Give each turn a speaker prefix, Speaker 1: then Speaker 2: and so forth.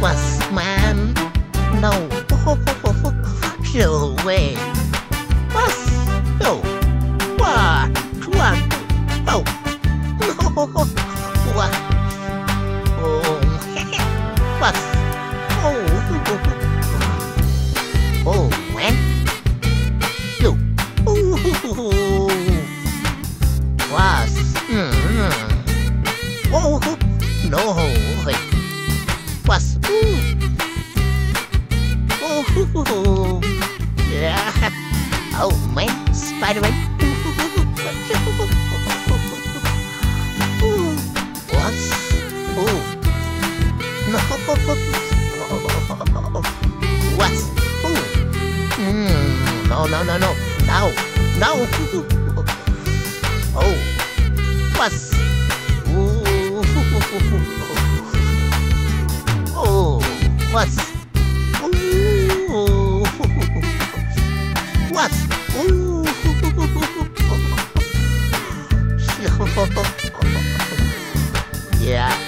Speaker 1: Was, man? No. No way. Was? No. What? What? Oh. No. What? Oh. Was? Oh. Oh, man. No. Oh. Hmm. Oh. No. Wait. Oh man, Spider-Man. What's... Oh. what? Oh. Mm. No, no, no, no. No. No. Oh. what? Oh. what? what? Ooh. yeah.